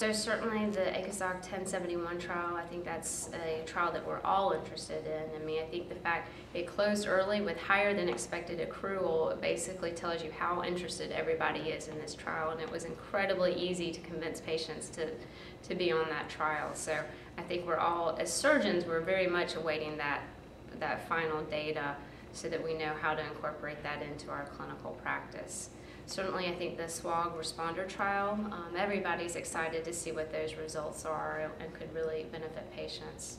So certainly the ACOSOG 1071 trial, I think that's a trial that we're all interested in. I mean, I think the fact it closed early with higher than expected accrual basically tells you how interested everybody is in this trial. And it was incredibly easy to convince patients to, to be on that trial. So I think we're all, as surgeons, we're very much awaiting that, that final data so that we know how to incorporate that into our clinical practice. Certainly, I think the SWOG RxPONDER trial, um, everybody's excited to see what those results are and could really benefit patients.